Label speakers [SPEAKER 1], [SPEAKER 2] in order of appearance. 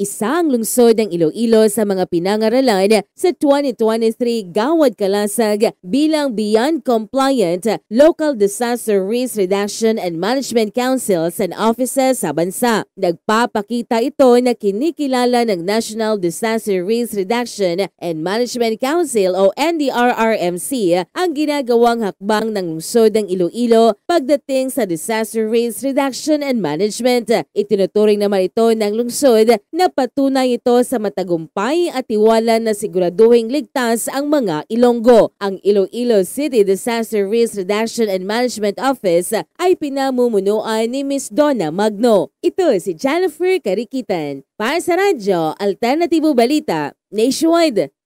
[SPEAKER 1] Isa ang lungsod ng Iloilo sa mga pinangaralan sa 2023 Gawad Kalasag bilang Beyond Compliant Local Disaster Risk Reduction and Management Councils and Offices sa bansa. Nagpapakita ito na kinikilala ng National Disaster Risk Reduction and Management Council o NDRRMC ang ginagawang hakbang ng lungsod ng Iloilo pagdating sa disaster risk reduction and management. Itinuturing naman ito ng lungsod na patunay ito sa matagumpay at tiwala na siguraduhing ligtas ang mga Ilonggo. Ang Iloilo City Disaster Risk Reduction and Management Office ay pinamumunuan ni Ms. Donna Magno. Ito si Jennifer Karikitan para sa radyo Alternatibo Balita Nationwide.